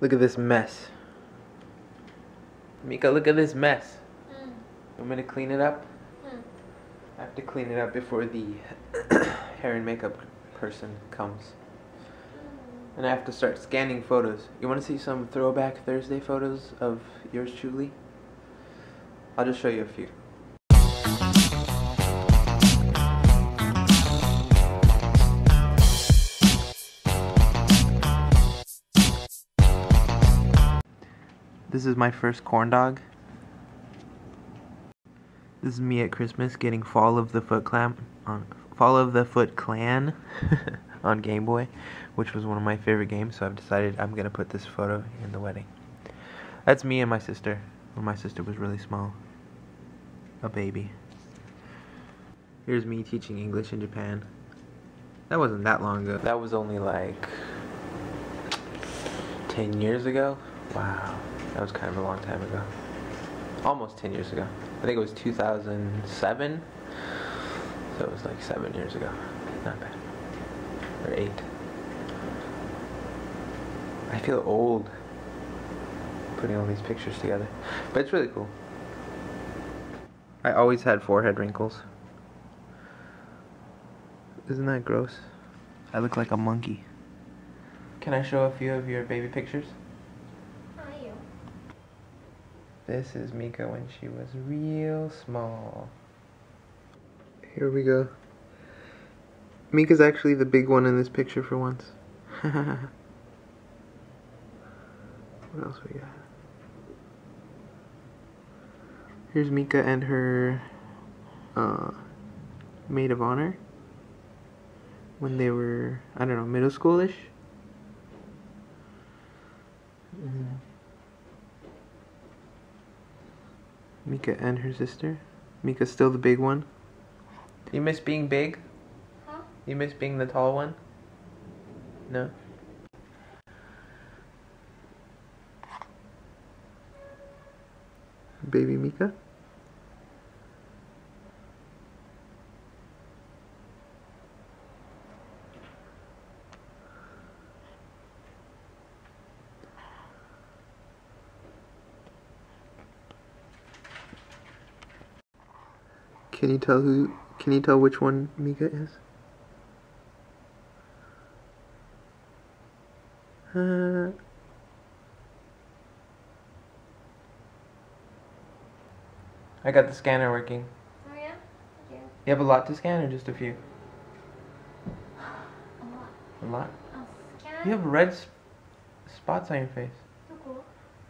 Look at this mess. Mika, look at this mess. Mm. I'm gonna clean it up. Mm. I have to clean it up before the hair and makeup person comes. And I have to start scanning photos. You want to see some throwback Thursday photos of yours truly? I'll just show you a few. This is my first corn dog. This is me at Christmas getting Fall of the Foot Clan on Fall of the Foot Clan on Game Boy, which was one of my favorite games. So I've decided I'm gonna put this photo in the wedding. That's me and my sister when my sister was really small, a baby. Here's me teaching English in Japan. That wasn't that long ago. That was only like 10 years ago. Wow, that was kind of a long time ago. Almost 10 years ago. I think it was 2007. So it was like seven years ago. Not bad. Or eight. I feel old putting all these pictures together. But it's really cool. I always had forehead wrinkles. Isn't that gross? I look like a monkey. Can I show a few of your baby pictures? Are you? This is Mika when she was real small. Here we go. Mika's actually the big one in this picture for once. what else we got? Here's Mika and her uh, maid of honor when they were, I don't know, middle schoolish. Mika and her sister. Mika's still the big one. You miss being big? Huh? You miss being the tall one? No? Baby Mika? Can you tell who? Can you tell which one Mika is? Uh, I got the scanner working. Oh yeah? yeah? You have a lot to scan or just a few? A lot. A lot? Scan. You have red sp spots on your face. Oh, cool.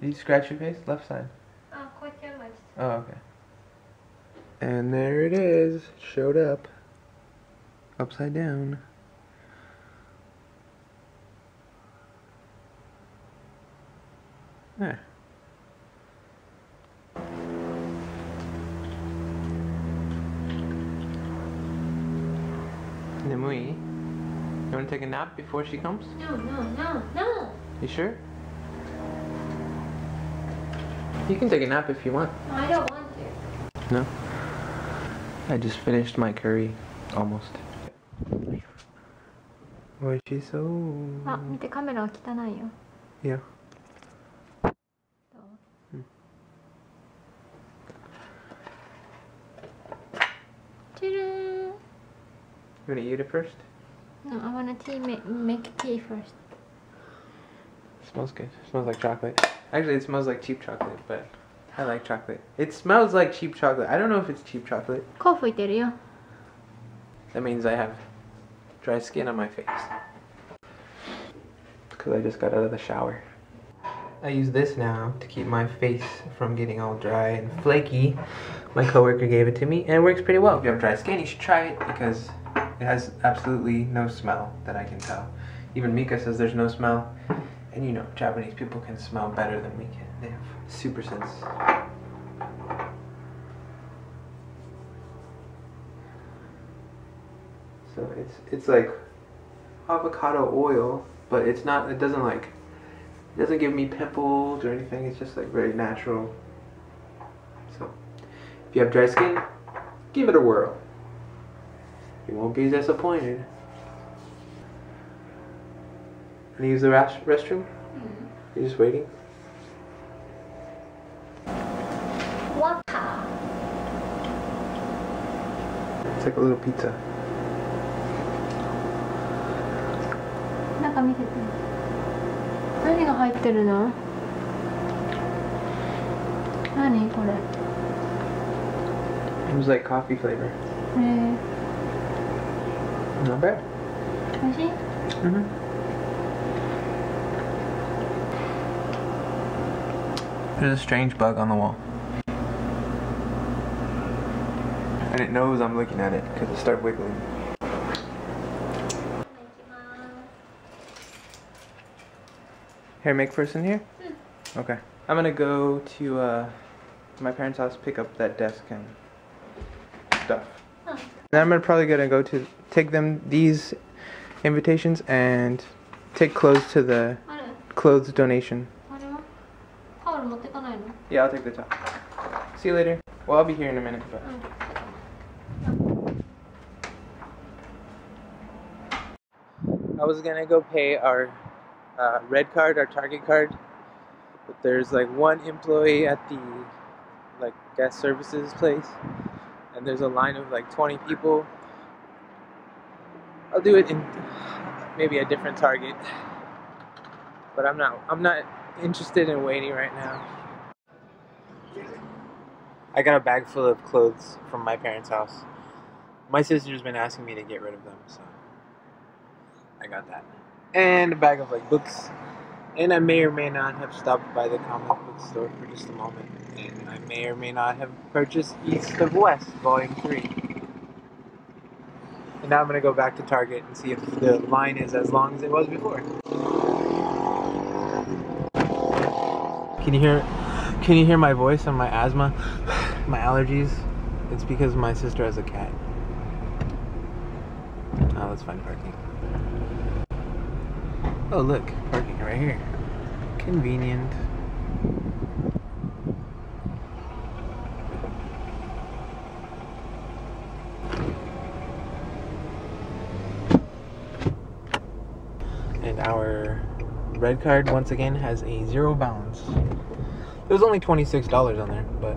Did you scratch your face? Left side. Uh, oh, okay. And there it is. Showed up. Upside down. There. Nemui, you want to take a nap before she comes? No, no, no, no! You sure? You can take a nap if you want. No, I don't want to. No. I just finished my curry. Almost. Oishisou. あ、見てカメラは汚いよ。 Yeah. どうチュルー You wanna eat it first? No, I wanna tea make, make tea first. smells good. smells like chocolate. Actually, it smells like cheap chocolate, but I like chocolate. It smells like cheap chocolate. I don't know if it's cheap chocolate. こう吹いてるよ。 That means I have dry skin on my face. Because I just got out of the shower. I use this now to keep my face from getting all dry and flaky. My coworker gave it to me and it works pretty well. If you have dry skin, you should try it because it has absolutely no smell that I can tell. Even Mika says there's no smell. And you know, Japanese people can smell better than we can. They have super sense. So it's it's like avocado oil, but it's not. It doesn't like. It doesn't give me pimples or anything. It's just like very natural. So if you have dry skin, give it a whirl. You won't be disappointed. Wanna use the ras- restroom? You just waiting? ワッパ It's like a little pizza. ー中見せて何が入ってるの何これ It was like coffee flavor. えー、 Not bad. 美味しい Mm-hmm. There's a strange bug on the wall. And it knows I'm looking at it because it started wiggling. Hair make person here? Okay. I'm gonna go to uh, my parents' house, pick up that desk and stuff. Oh. Then I'm gonna probably gonna go to take them these invitations and take clothes to the clothes donation. Yeah, I'll take the top. See you later. Well, I'll be here in a minute, but I was gonna go pay our uh, red card, our Target card, but there's like one employee at the like guest services place, and there's a line of like 20 people. I'll do it in maybe a different Target, but I'm not. I'm not interested in waiting right now. I got a bag full of clothes from my parents' house. My sister's been asking me to get rid of them, so. I got that. And a bag of like books. And I may or may not have stopped by the comic book store for just a moment. And I may or may not have purchased East of West, Volume 3. And now I'm gonna go back to Target and see if the line is as long as it was before. Can you hear can you hear my voice and my asthma? My allergies? It's because my sister has a cat. Oh, let's find parking. Oh, look, parking right here. Convenient. And our red card, once again, has a zero balance. It was only $26 on there, but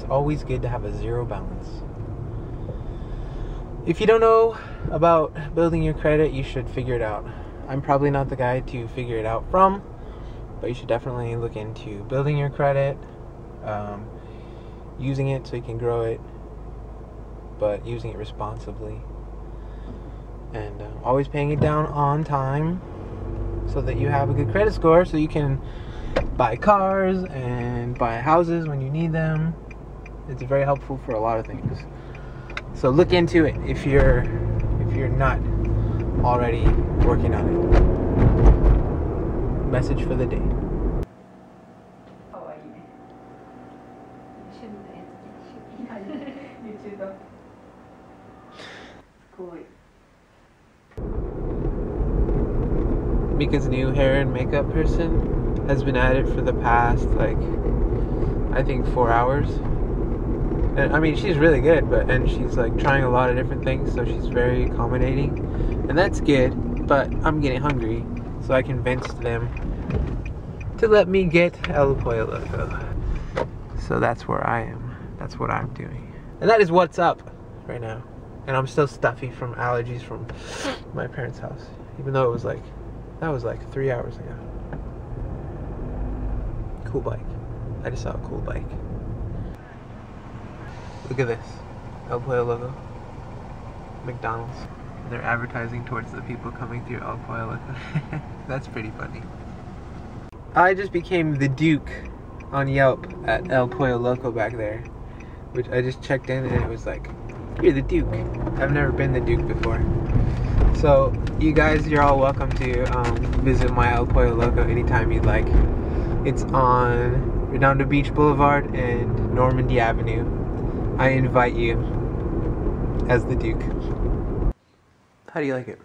it's always good to have a zero balance. If you don't know about building your credit, you should figure it out. I'm probably not the guy to figure it out from, but you should definitely look into building your credit, um, using it so you can grow it, but using it responsibly, and uh, always paying it down on time so that you have a good credit score so you can buy cars and buy houses when you need them. It's very helpful for a lot of things. So look into it if you're if you're not already working on it. Message for the day. Mika's new hair and makeup person has been at it for the past like I think four hours. And I mean she's really good, but and she's like trying a lot of different things, so she's very accommodating. And that's good, but I'm getting hungry, so I convinced them to let me get El Pollo. So that's where I am. That's what I'm doing. And that is what's up right now. And I'm still stuffy from allergies from my parents' house. Even though it was like that was like three hours ago. Cool bike. I just saw a cool bike. Look at this. El Pollo logo. McDonald's. They're advertising towards the people coming through El Pollo Loco. That's pretty funny. I just became the Duke on Yelp at El Pollo Loco back there. Which I just checked in and it was like, you're the Duke. I've never been the Duke before. So you guys, you're all welcome to um, visit my El Pollo Loco anytime you'd like. It's on Redondo Beach Boulevard and Normandie Avenue. I invite you as the Duke. How do you like it?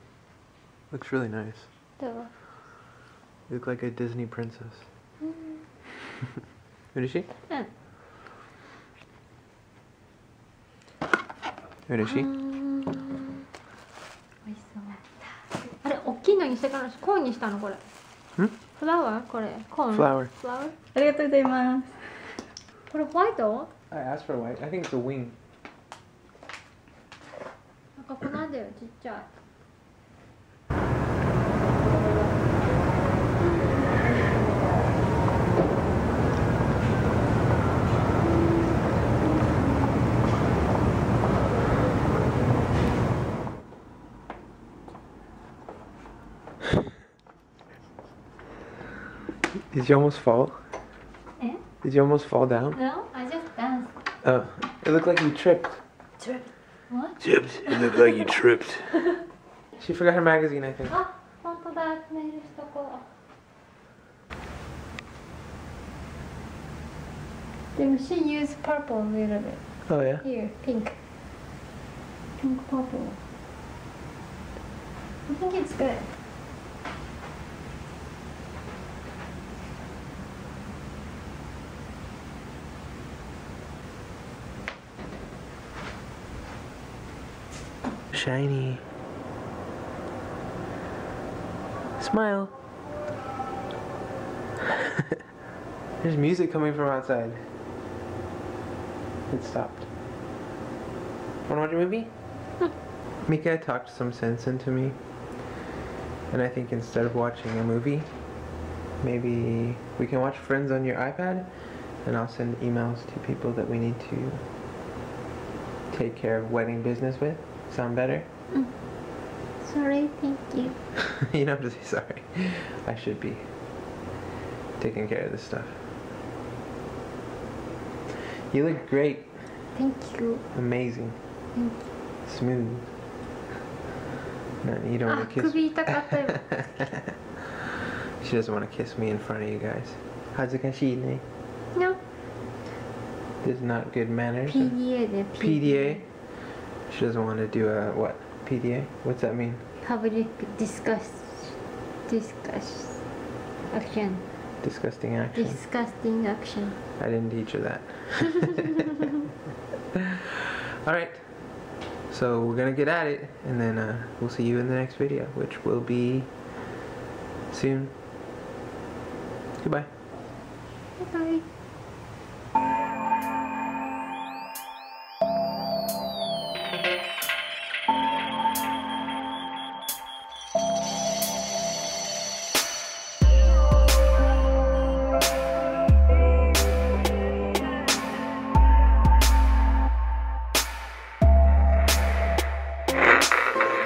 Looks really nice. どう You look like a Disney princess. Who is she? うん Who is she? 美味しそうあれ大きいのにしてからコーンにしたのこれん フラワーこれコーン Flower. フラワーありがとうございますこれホワイト I asked for white. I think it's a wing. なんかこなんだよちっちゃい Did you almost fall? Eh? Did you almost fall down? No I just danced Oh, it looked like you tripped. Tripped? What? Tripped. It looked like you tripped. she forgot her magazine, I think. Ah, then she used purple a little bit. Oh yeah? Here, pink. Pink purple. I think it's good. Shiny. Smile. There's music coming from outside. It stopped. Wanna watch a movie? Hmm. Mika talked some sense into me. And I think instead of watching a movie, maybe we can watch Friends on your iPad and I'll send emails to people that we need to take care of wedding business with. Sound better? Mm. Sorry, thank you. you don't have to say sorry. I should be taking care of this stuff. You look great. Thank you. Amazing. Thank you. Smooth. No, you don't want to ah, kiss me. she doesn't want to kiss me in front of you guys. Hazukashii ne? No. This is not good manners. PDA. PDA. She doesn't want to do a what? PDA? What's that mean? Public discuss discuss action Disgusting action. disgusting action I didn't teach her that. Alright. So we're gonna get at it and then uh, we'll see you in the next video, which will be soon. Goodbye. bye bye